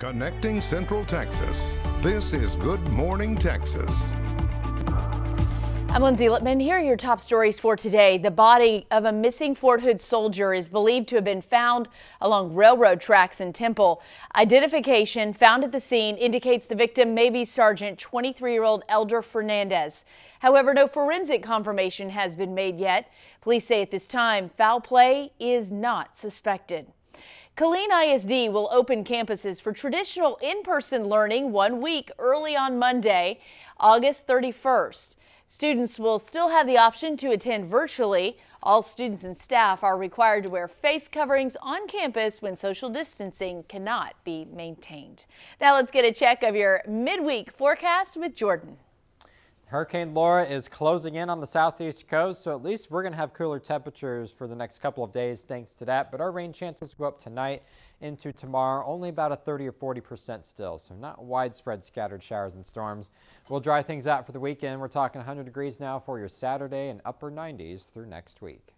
Connecting Central Texas. This is Good Morning Texas. I'm Lindsay Lippman. Here are your top stories for today. The body of a missing Fort Hood soldier is believed to have been found along railroad tracks in Temple. Identification found at the scene indicates the victim may be Sergeant 23-year-old Elder Fernandez. However, no forensic confirmation has been made yet. Police say at this time foul play is not suspected. Killeen ISD will open campuses for traditional in-person learning one week early on Monday, August 31st. Students will still have the option to attend virtually. All students and staff are required to wear face coverings on campus when social distancing cannot be maintained. Now let's get a check of your midweek forecast with Jordan. Hurricane Laura is closing in on the southeast coast, so at least we're going to have cooler temperatures for the next couple of days thanks to that. But our rain chances go up tonight into tomorrow, only about a 30 or 40 percent still, so not widespread scattered showers and storms. We'll dry things out for the weekend. We're talking 100 degrees now for your Saturday and upper 90s through next week.